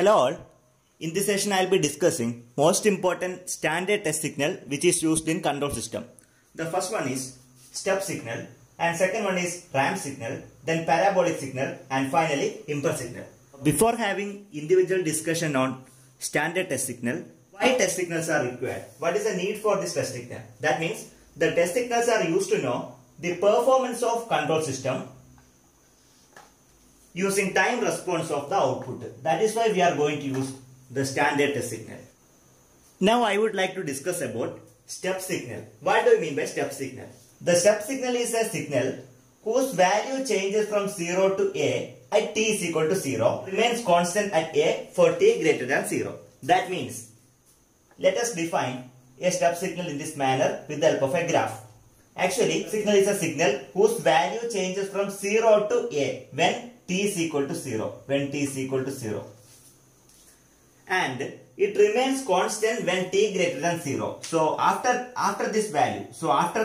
Hello all. In this session I will be discussing most important standard test signal which is used in control system. The first one is step signal and second one is ramp signal, then parabolic signal and finally impulse signal. Before having individual discussion on standard test signal, why test signals are required? What is the need for this test signal? That means the test signals are used to know the performance of control system using time response of the output. That is why we are going to use the standard test signal. Now I would like to discuss about step signal. What do you mean by step signal? The step signal is a signal whose value changes from 0 to a at t is equal to 0 remains constant at a for t greater than 0. That means let us define a step signal in this manner with the help of a graph. Actually, signal is a signal whose value changes from 0 to a when t is equal to 0. When t is equal to 0. And it remains constant when t greater than 0. So after, after this value, so after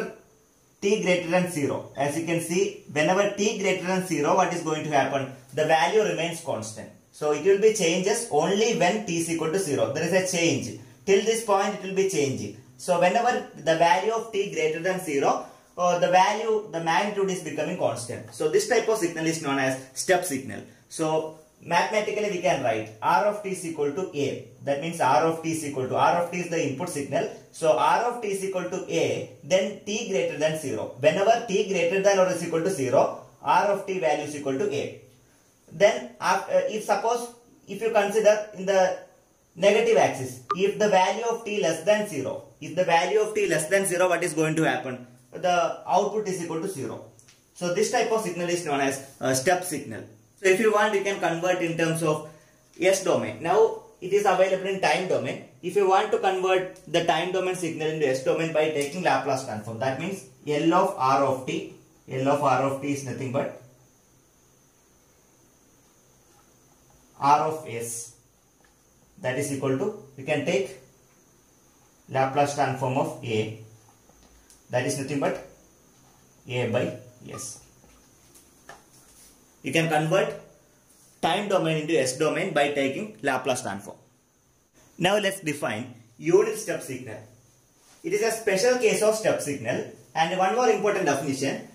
t greater than 0, as you can see, whenever t greater than 0, what is going to happen? The value remains constant. So it will be changes only when t is equal to 0. There is a change. Till this point it will be changing. So whenever the value of t greater than 0, uh, the value, the magnitude is becoming constant. So this type of signal is known as step signal. So mathematically we can write r of t is equal to a. That means r of t is equal to, r of t is the input signal. So r of t is equal to a, then t greater than 0. Whenever t greater than or is equal to 0, r of t value is equal to a. Then uh, if suppose, if you consider in the negative axis, if the value of t less than 0, if the value of t less than 0, what is going to happen? The output is equal to 0. So this type of signal is known as a step signal. So if you want, you can convert in terms of S domain. Now it is available in time domain. If you want to convert the time domain signal into S domain by taking Laplace transform, that means L of R of t, L of R of t is nothing but R of S that is equal to, we can take Laplace transform of A that is nothing but A by S. You can convert time domain into S domain by taking Laplace transform. Now let's define unit step signal. It is a special case of step signal and one more important definition.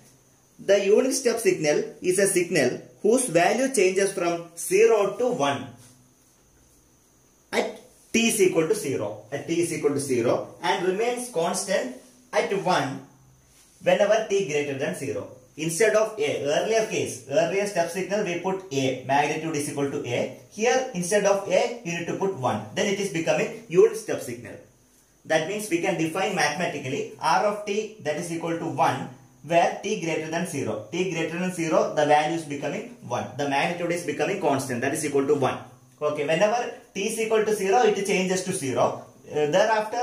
The unit step signal is a signal whose value changes from 0 to 1 at t is equal to 0 at t is equal to 0 and remains constant at 1 whenever t greater than 0 instead of a earlier case earlier step signal we put a magnitude is equal to a. Here instead of a you need to put 1 then it is becoming unit step signal. That means we can define mathematically r of t that is equal to 1 where t greater than 0 t greater than 0 the value is becoming 1 the magnitude is becoming constant that is equal to 1 okay whenever t is equal to 0 it changes to 0 uh, thereafter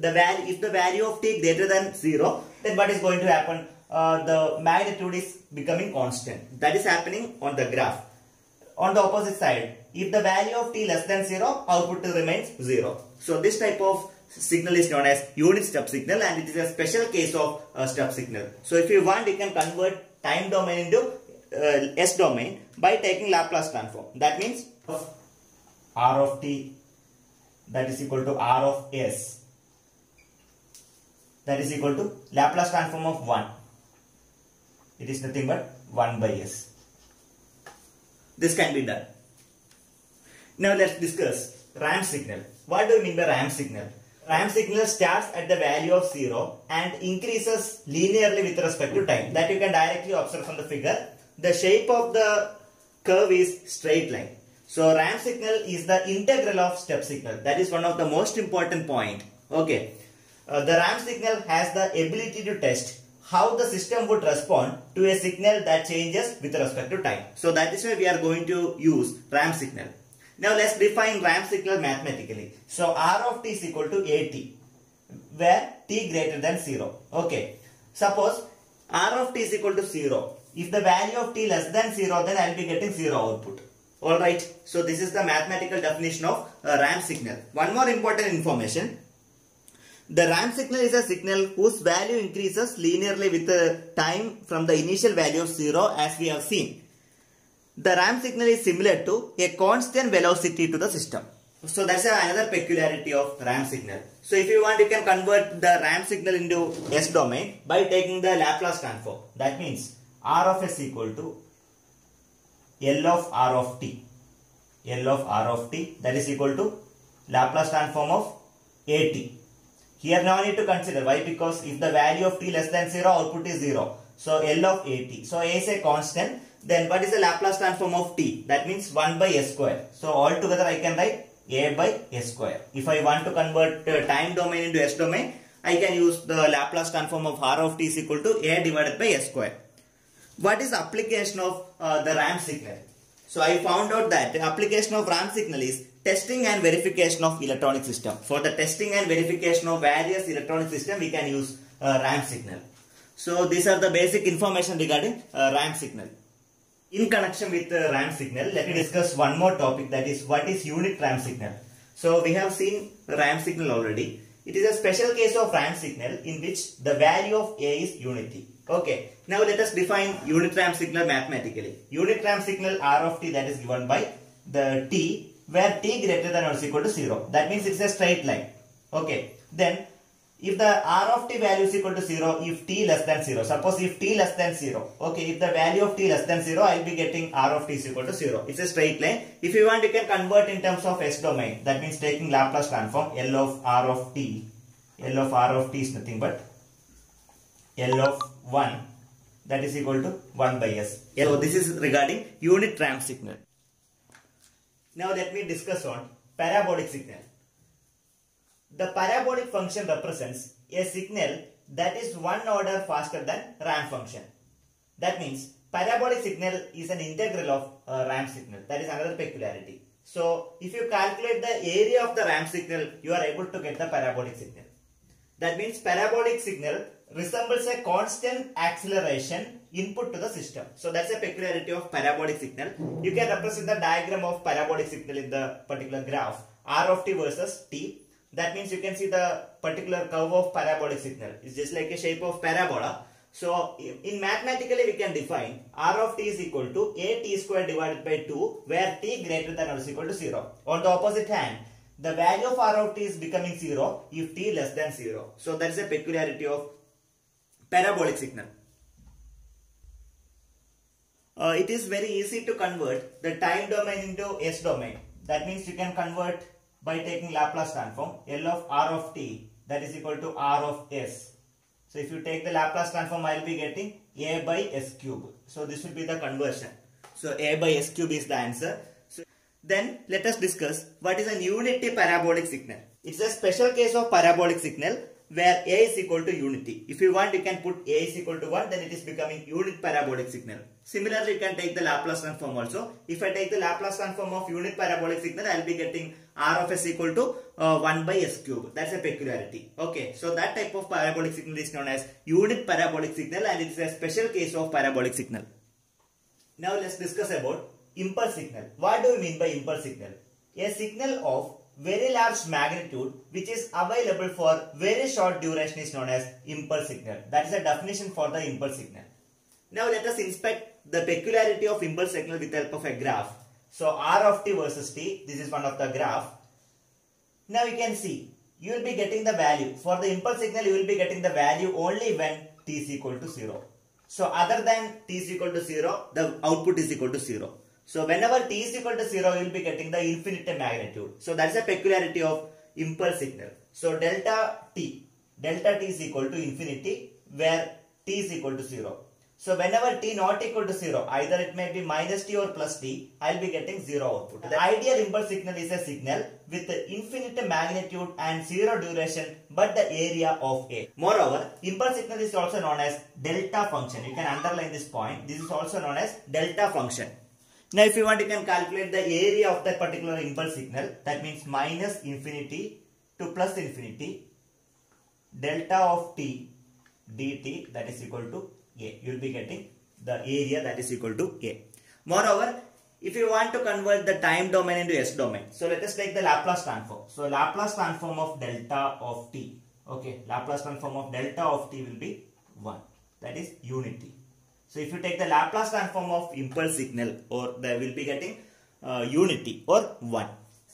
the value if the value of t greater than 0 then what is going to happen? Uh, the magnitude is becoming constant. That is happening on the graph. On the opposite side if the value of t less than 0 output remains 0 so this type of signal is known as unit step signal and it is a special case of uh, step signal. So if you want you can convert time domain into uh, s domain by taking laplace transform. That means r of t that is equal to r of s that is equal to Laplace transform of 1. It is nothing but 1 by s. This can be done. Now let's discuss ramp signal. What do we mean by ramp signal? Ramp signal starts at the value of 0 and increases linearly with respect to time. That you can directly observe from the figure. The shape of the curve is straight line. So ramp signal is the integral of step signal. That is one of the most important point. Okay. Uh, the ramp signal has the ability to test how the system would respond to a signal that changes with respect to time. So that is why we are going to use ramp signal. Now let's define ramp signal mathematically. So R of t is equal to AT where t greater than 0. Okay. Suppose R of t is equal to 0. If the value of t less than 0 then I will be getting 0 output. Alright. So this is the mathematical definition of uh, ramp signal. One more important information. The ramp signal is a signal whose value increases linearly with the time from the initial value of 0 as we have seen. the ramp signal is similar to a constant velocity to the system. So that's another peculiarity of ramp signal. So if you want you can convert the ramp signal into S domain by taking the Laplace transform. That means R of S equal to L of R of t. L of R of t that is equal to Laplace transform of AT. Here now I need to consider why because if the value of t less than 0 output is 0. So L of AT. So A is a constant then what is the Laplace transform of t? That means 1 by s square. So altogether I can write a by s square. If I want to convert uh, time domain into s domain, I can use the Laplace transform of r of t is equal to a divided by s square. What is application of uh, the ramp signal? So I found out that the application of ramp signal is testing and verification of electronic system. For the testing and verification of various electronic system, we can use uh, ramp signal. So these are the basic information regarding uh, ramp signal. In connection with the ramp signal, let me discuss one more topic that is what is unit ramp signal. So we have seen ramp signal already. It is a special case of ramp signal in which the value of A is unity. Okay. Now let us define unit ramp signal mathematically. Unit ramp signal R of t that is given by the t where t greater than or is equal to 0. That means it's a straight line. Okay. Then if the r of t value is equal to 0 if t less than 0 suppose if t less than 0 okay if the value of t less than 0 i'll be getting r of t is equal to 0 it's a straight line if you want you can convert in terms of s domain that means taking laplace transform l of r of t l of r of t is nothing but l of 1 that is equal to 1 by s so this is regarding unit ramp signal now let me discuss on parabolic signal the parabolic function represents a signal that is one order faster than ramp function. That means parabolic signal is an integral of ramp signal. That is another peculiarity. So if you calculate the area of the ramp signal, you are able to get the parabolic signal. That means parabolic signal resembles a constant acceleration input to the system. So that's a peculiarity of parabolic signal. You can represent the diagram of parabolic signal in the particular graph. R of t versus t that means you can see the particular curve of parabolic signal. It's just like a shape of parabola. So in mathematically we can define r of t is equal to a t square divided by 2 where t greater than or is equal to 0. On the opposite hand, the value of r of t is becoming 0 if t less than 0. So that is a peculiarity of parabolic signal. Uh, it is very easy to convert the time domain into s domain. That means you can convert by taking Laplace transform L of R of t that is equal to R of S. So if you take the Laplace transform I will be getting A by S cube. So this will be the conversion. So A by S cube is the answer. So then let us discuss what is a unity parabolic signal. It's a special case of parabolic signal where A is equal to unity. If you want, you can put A is equal to 1, then it is becoming unit parabolic signal. Similarly, you can take the Laplace transform also. If I take the Laplace transform of unit parabolic signal, I will be getting R of S equal to uh, 1 by S cube. That's a peculiarity. Okay, so that type of parabolic signal is known as unit parabolic signal and it is a special case of parabolic signal. Now let's discuss about impulse signal. What do we mean by impulse signal? A signal of very large magnitude which is available for very short duration is known as impulse signal. That is a definition for the impulse signal. Now let us inspect the peculiarity of impulse signal with the help of a graph. So R of t versus t, this is one of the graph. Now you can see, you will be getting the value. For the impulse signal, you will be getting the value only when t is equal to 0. So other than t is equal to 0, the output is equal to 0. So whenever t is equal to 0, you will be getting the infinite magnitude. So that's a peculiarity of impulse signal. So delta t, delta t is equal to infinity where t is equal to 0. So whenever t not equal to 0, either it may be minus t or plus t, I will be getting 0 output. The ideal impulse signal is a signal with infinite magnitude and 0 duration but the area of A. Moreover, impulse signal is also known as delta function. You can underline this point. This is also known as delta function. Now if you want you can calculate the area of that particular impulse signal that means minus infinity to plus infinity delta of t dt that is equal to a. You will be getting the area that is equal to A. Moreover, if you want to convert the time domain into S domain, so let us take the Laplace transform. So Laplace transform of delta of t. Okay, Laplace transform of delta of t will be 1. That is unity. So if you take the Laplace transform of impulse signal or they will be getting uh, unity or 1.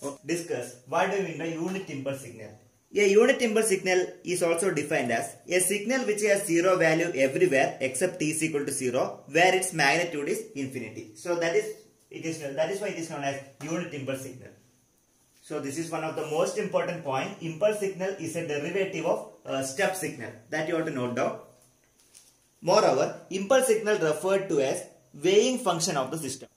Okay. Discuss what do you mean by unit impulse signal. A unit impulse signal is also defined as a signal which has zero value everywhere except t is equal to 0 where its magnitude is infinity. So that is it is that is why it is known as unit impulse signal. So this is one of the most important point. Impulse signal is a derivative of uh, step signal that you have to note down. Moreover, impulse signal referred to as weighing function of the system.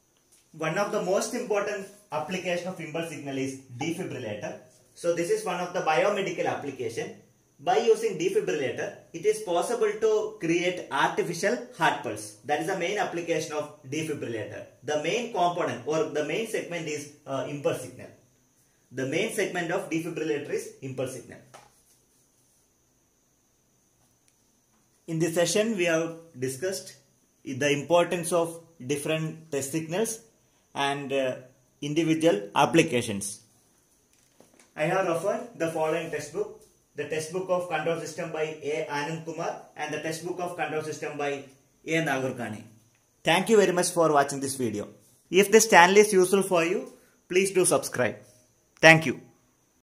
One of the most important application of impulse signal is defibrillator. So this is one of the biomedical application. By using defibrillator, it is possible to create artificial heart pulse. That is the main application of defibrillator. The main component or the main segment is uh, impulse signal. The main segment of defibrillator is impulse signal. In this session, we have discussed the importance of different test signals and uh, individual applications. I have referred the following textbook. The textbook of control system by A. Anand Kumar and the textbook of control system by A. Nagoor Kani. Thank you very much for watching this video. If this channel is useful for you, please do subscribe. Thank you.